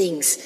things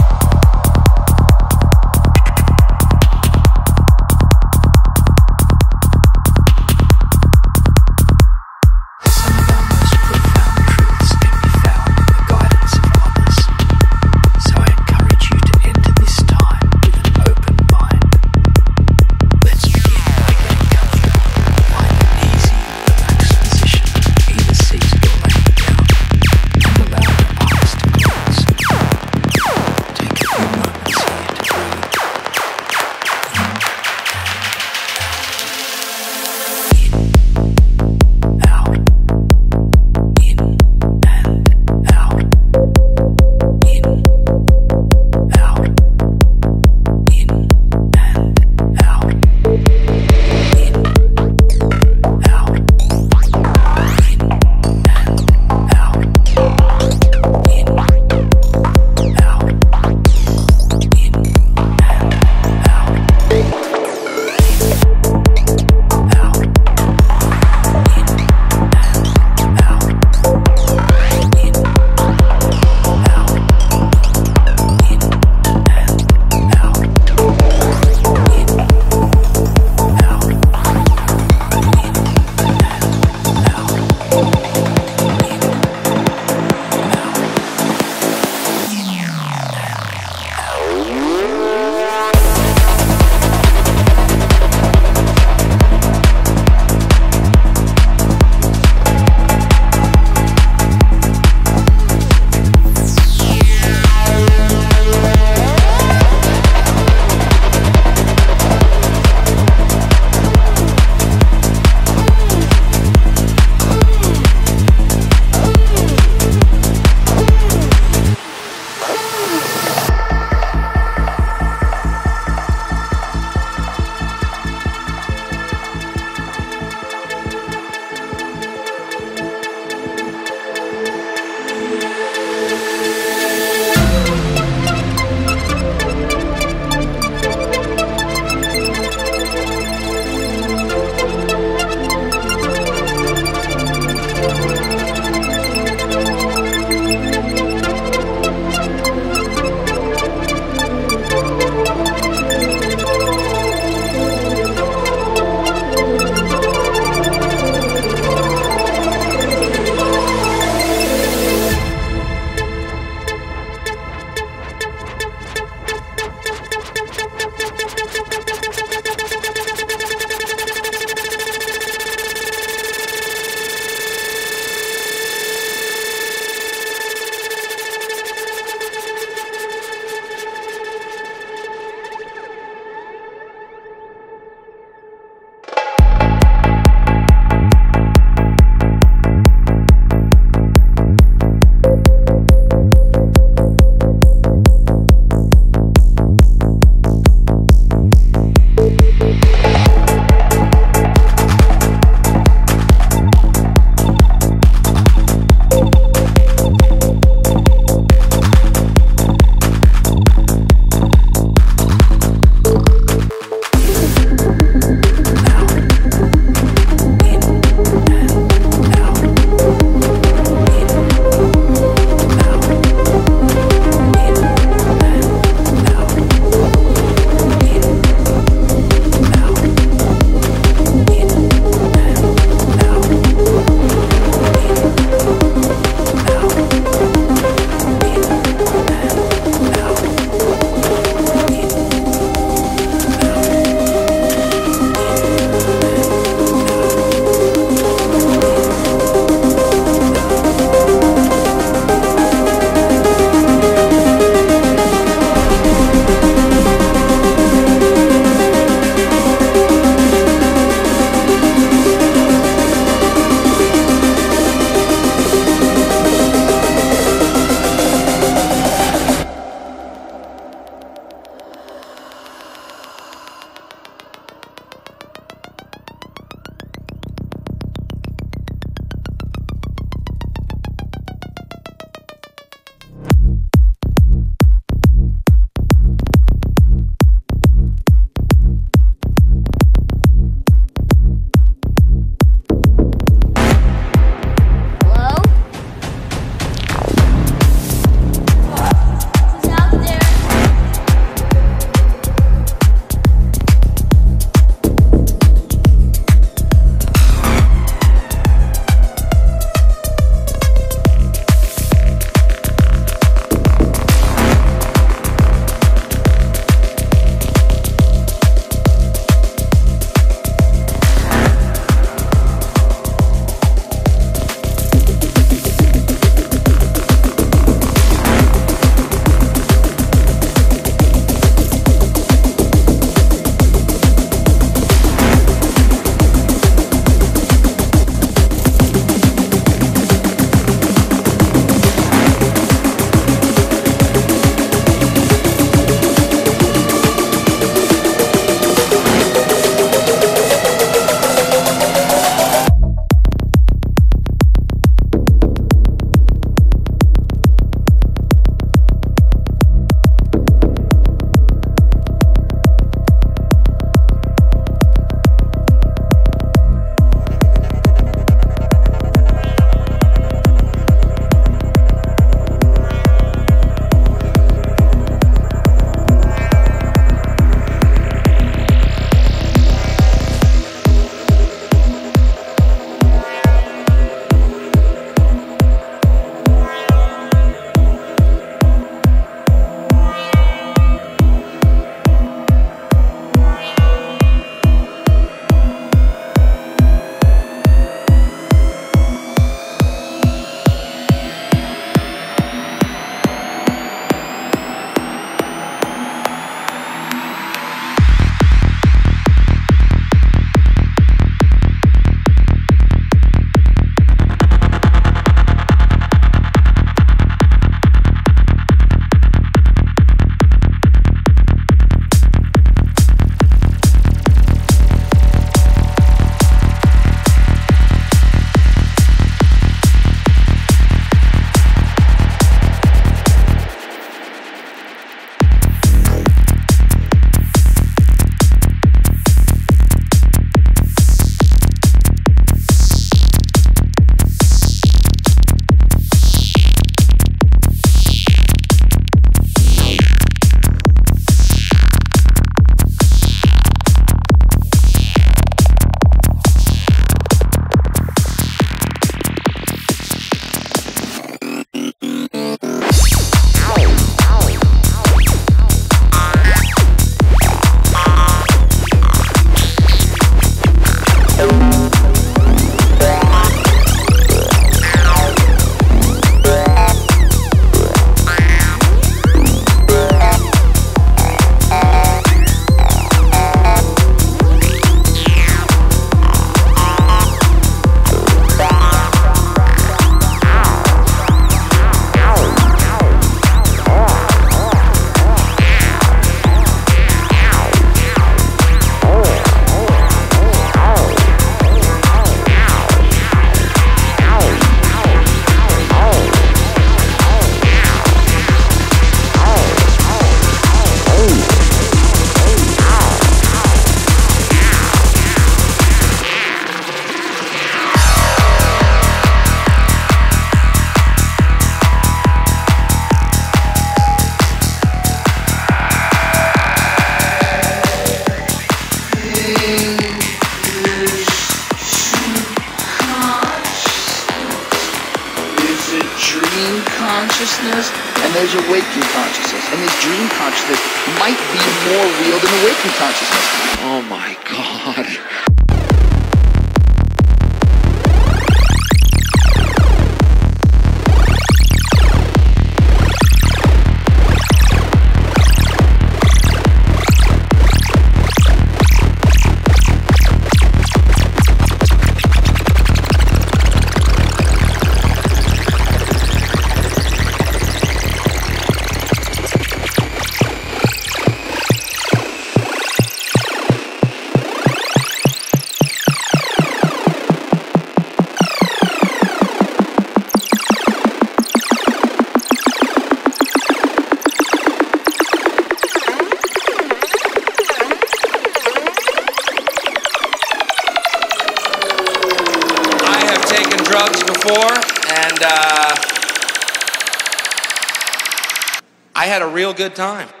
good time.